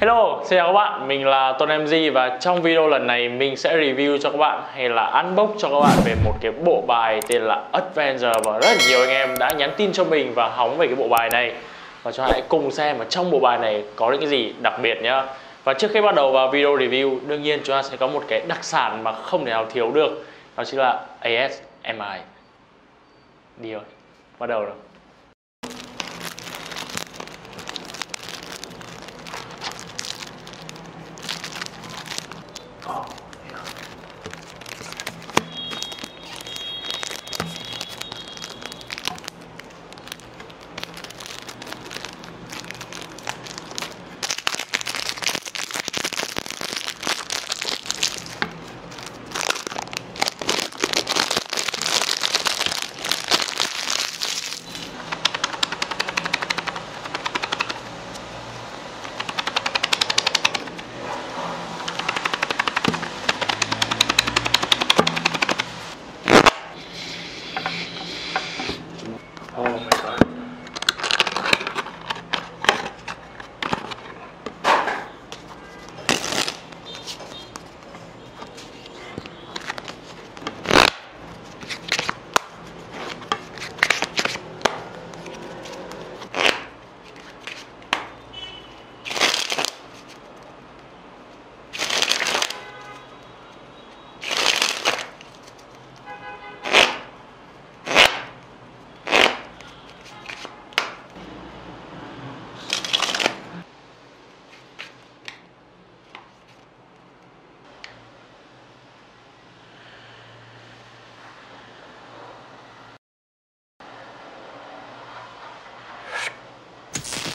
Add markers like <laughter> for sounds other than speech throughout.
Hello, xin chào các bạn, mình là Tôn MG và trong video lần này mình sẽ review cho các bạn hay là unbox cho các bạn về một cái bộ bài tên là Adventure và rất nhiều anh em đã nhắn tin cho mình và hóng về cái bộ bài này. Và cho hãy cùng xem ở trong bộ bài này có những cái gì đặc biệt nhá. Và trước khi bắt đầu vào video review đương nhiên chúng ta sẽ có một cái đặc sản mà không thể nào thiếu được đó chính là ASMI đi rồi bắt đầu rồi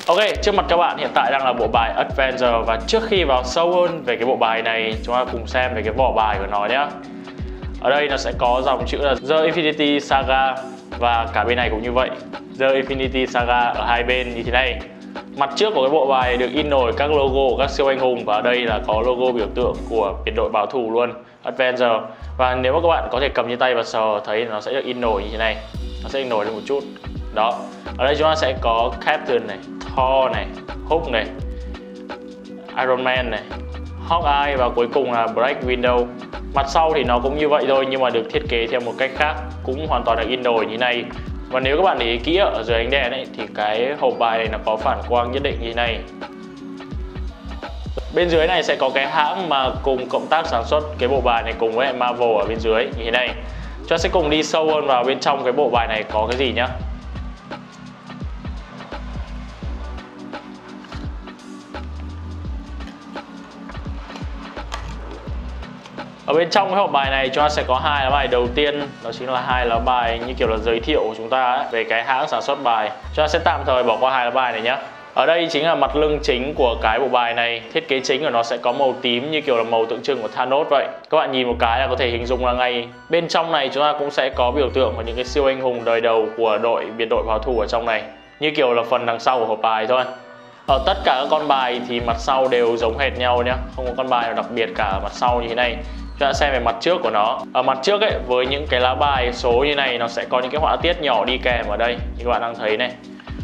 Ok, trước mặt các bạn hiện tại đang là bộ bài Adventure và trước khi vào sâu hơn về cái bộ bài này chúng ta cùng xem về cái vỏ bài của nó nhé Ở đây nó sẽ có dòng chữ là The Infinity Saga và cả bên này cũng như vậy. The Infinity Saga ở hai bên như thế này. Mặt trước của cái bộ bài được in nổi các logo của các siêu anh hùng và ở đây là có logo biểu tượng của biệt đội bảo thủ luôn Adventure. Và nếu mà các bạn có thể cầm trên tay và sờ thấy nó sẽ được in nổi như thế này. Nó sẽ in nổi lên một chút đó. Ở đây chúng ta sẽ có Captain này, Thor này, Hulk này, Iron Man này, Hawkeye và cuối cùng là Black Widow. Mặt sau thì nó cũng như vậy thôi, nhưng mà được thiết kế theo một cách khác, cũng hoàn toàn là in đồi như này. Và nếu các bạn để ý kỹ ở dưới ánh đèn ấy, thì cái hộp bài này nó có phản quang nhất định như này. Bên dưới này sẽ có cái hãng mà cùng cộng tác sản xuất cái bộ bài này cùng với Marvel ở bên dưới, như thế này. Chúng ta sẽ cùng đi sâu hơn vào bên trong cái bộ bài này có cái gì nhá. Ở bên trong cái hộp bài này chúng ta sẽ có hai lá bài đầu tiên. Đó chính là hai lá bài như kiểu là giới thiệu của chúng ta ấy, về cái hãng sản xuất bài. Chúng ta sẽ tạm thời bỏ qua hai lá bài này nhé. Ở đây chính là mặt lưng chính của cái bộ bài này. Thiết kế chính của nó sẽ có màu tím như kiểu là màu tượng trưng của Thanos vậy. Các bạn nhìn một cái là có thể hình dung là ngay Bên trong này chúng ta cũng sẽ có biểu tượng của những cái siêu anh hùng đời đầu của đội biệt đội bảo thủ ở trong này. Như kiểu là phần đằng sau của hộp bài thôi. Ở tất cả các con bài thì mặt sau đều giống hệt nhau nhé. Không có con bài nào đặc biệt cả mặt sau như thế này chúng ta xem về mặt trước của nó. Ở mặt trước ấy, với những cái lá bài số như này, nó sẽ có những cái họa tiết nhỏ đi kèm ở đây, như các bạn đang thấy này.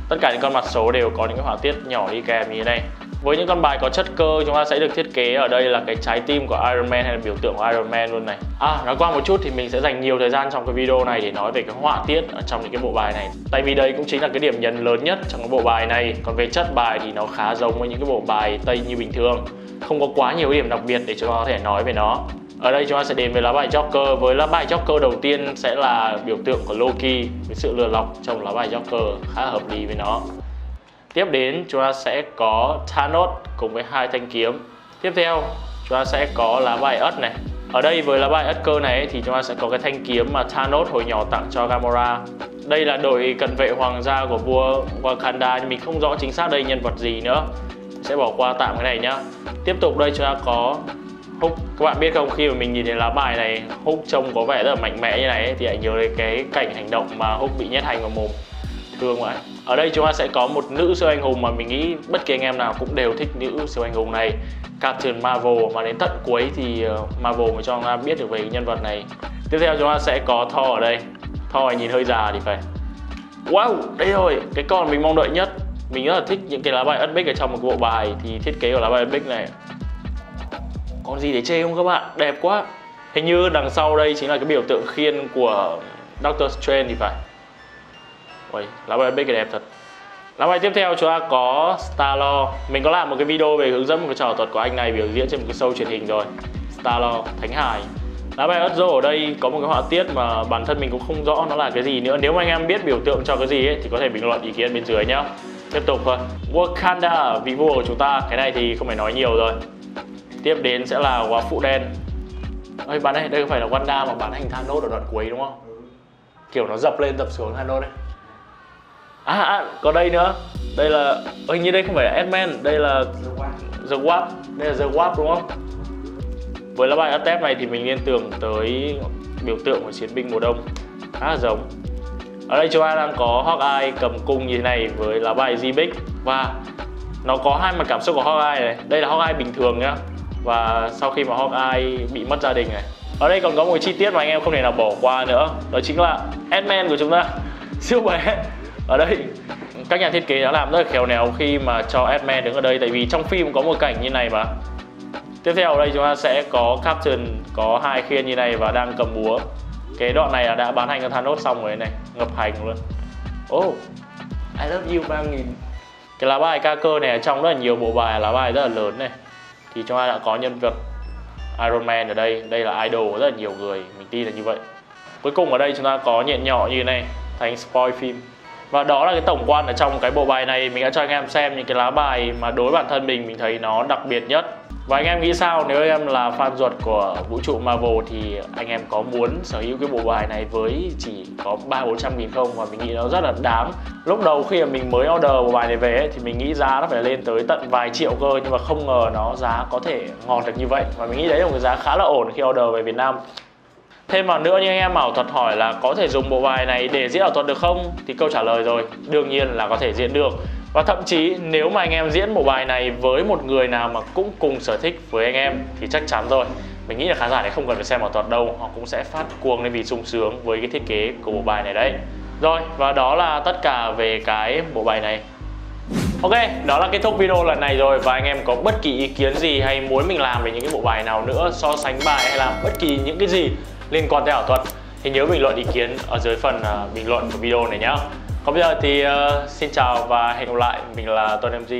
Tất cả những con mặt số đều có những cái họa tiết nhỏ đi kèm như thế này. Với những con bài có chất cơ, chúng ta sẽ được thiết kế ở đây là cái trái tim của Iron Man hay là biểu tượng của Iron Man luôn này. À nói qua một chút thì mình sẽ dành nhiều thời gian trong cái video này để nói về cái họa tiết ở trong những cái bộ bài này. Tại vì đây cũng chính là cái điểm nhấn lớn nhất trong cái bộ bài này. Còn về chất bài thì nó khá giống với những cái bộ bài tây như bình thường. Không có quá nhiều điểm đặc biệt để chúng ta có thể nói về nó ở đây chúng ta sẽ đến với lá bài Joker. Với lá bài Joker đầu tiên sẽ là biểu tượng của Loki với sự lừa lọc trong lá bài Joker khá hợp lý với nó. Tiếp đến, chúng ta sẽ có Thanos cùng với hai thanh kiếm. Tiếp theo, chúng ta sẽ có lá bài ất này. Ở đây với lá bài ất cơ này thì chúng ta sẽ có cái thanh kiếm mà Thanos hồi nhỏ tặng cho Gamora. Đây là đội cận vệ hoàng gia của vua Wakanda, nhưng mình không rõ chính xác đây nhân vật gì nữa. Sẽ bỏ qua tạm cái này nhá. Tiếp tục đây chúng ta có Húc các bạn biết không? Khi mà mình nhìn thấy lá bài này Húc trông có vẻ rất là mạnh mẽ như này ấy, thì hãy nhớ đến cái cảnh hành động mà Húc bị nhét hành vào mồm. Thương vậy ở đây chúng ta sẽ có một nữ siêu anh hùng mà mình nghĩ bất kỳ anh em nào cũng đều thích nữ siêu anh hùng này. Captain Marvel mà đến tận cuối thì ờ, Marvel mới cho chúng ta biết được về nhân vật này. Tiếp theo chúng ta sẽ có Thor ở đây. Thor này nhìn hơi già thì phải. Wow đây rồi. Cái con mình mong đợi nhất. Mình rất là thích những cái lá bài ất bích ở trong một bộ bài thì thiết kế của lá bài ất bích này còn gì để chê không các bạn? Đẹp quá. Hình như đằng sau đây chính là cái biểu tượng khiên của Doctor Strange thì phải. Ôi, lá bài bên cái đẹp thật. Lá bài tiếp theo chúng ta có starlo mình có làm một cái video về hướng dẫn một cái trò thuật của anh này biểu diễn trên một cái show truyền hình rồi. Starlo Thánh Hải. Lá bài ớt rô ở đây có một cái họa tiết mà bản thân mình cũng không rõ nó là cái gì nữa. Nếu mà anh em biết biểu tượng cho cái gì ấy, thì có thể bình luận ý kiến bên dưới nhá. Tiếp tục thôi. Wakanda vị vua của chúng ta. Cái này thì không phải nói nhiều rồi tiếp đến sẽ là quả phụ đen. Ơi bạn ơi đây có phải là Wanda mà bán hành Thanos ở đoạn cuối đúng không? Kiểu nó dập lên dập xuống Thanos đấy. À, à có đây nữa. Đây là hình như đây không phải là Ant-Man đây là The Wasp đây là The Wasp đúng không? Với lá bài Atep này thì mình liên tưởng tới biểu tượng của chiến binh mùa đông. Khá là giống. Ở đây chúng ta đang có Hawkeye cầm cung như thế này với lá bài Zibix và nó có hai mặt cảm xúc của Hawkeye này. Đây là Hawkeye bình thường nhá và sau khi mà Hawkeye bị mất gia đình này. Ở đây còn có một chi tiết mà anh em không thể nào bỏ qua nữa. Đó chính là Ant-Man của chúng ta. <laughs> Siêu bé. Ở đây, các nhà thiết kế đã làm rất là khéo léo khi mà cho Ant-Man đứng ở đây. Tại vì trong phim có một cảnh như này mà. Tiếp theo, ở đây chúng ta sẽ có Captain có hai khiên như này và đang cầm búa. Cái đoạn này là đã bán hành cho Thanos xong rồi này. Ngập hành luôn. Oh I love you 3000 cái lá bài ca cơ này ở trong rất là nhiều bộ bài, lá bài rất là lớn này thì chúng ta đã có nhân vật Iron Man ở đây đây là idol rất là nhiều người, mình tin là như vậy. Cuối cùng ở đây chúng ta có nhện nhỏ như thế này, thành spoil phim. Và đó là cái tổng quan ở trong cái bộ bài này. Mình đã cho anh em xem những cái lá bài mà đối bản thân mình mình thấy nó đặc biệt nhất và anh em nghĩ sao nếu em là fan ruột của vũ trụ Marvel thì anh em có muốn sở hữu cái bộ bài này với chỉ có ba bốn trăm nghìn không? Và mình nghĩ nó rất là đáng. Lúc đầu khi mà mình mới order bộ bài này về ấy, thì mình nghĩ giá nó phải lên tới tận vài triệu cơ nhưng mà không ngờ nó giá có thể ngọt được như vậy. Và mình nghĩ đấy là một cái giá khá là ổn khi order về Việt Nam. Thêm vào nữa như anh em ảo thuật hỏi là có thể dùng bộ bài này để diễn ảo thuật được không? Thì câu trả lời rồi, đương nhiên là có thể diễn được và thậm chí nếu mà anh em diễn bộ bài này với một người nào mà cũng cùng sở thích với anh em thì chắc chắn rồi. Mình nghĩ là khán giả này không cần phải xem ảo thuật đâu họ cũng sẽ phát cuồng lên vì sung sướng với cái thiết kế của bộ bài này đấy. Rồi và đó là tất cả về cái bộ bài này. Ok, đó là kết thúc video lần này rồi. Và anh em có bất kỳ ý kiến gì hay muốn mình làm về những cái bộ bài nào nữa so sánh bài hay làm bất kỳ những cái gì liên quan tới ảo thuật thì nhớ bình luận ý kiến ở dưới phần à, bình luận của video này nhé còn bây giờ thì uh, xin chào và hẹn gặp lại. Mình là Tuấn MG